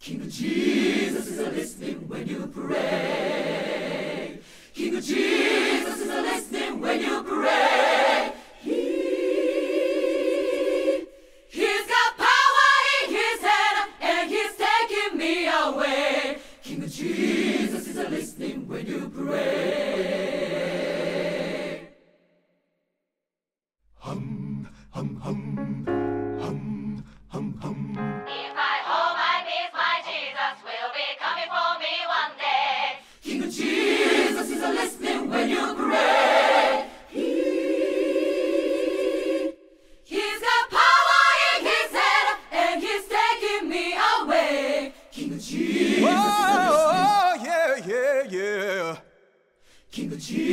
King Jesus is listening when you pray. King Jesus. the G.